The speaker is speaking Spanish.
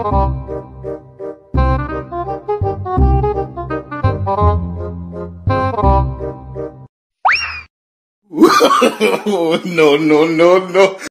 no, no, no, no.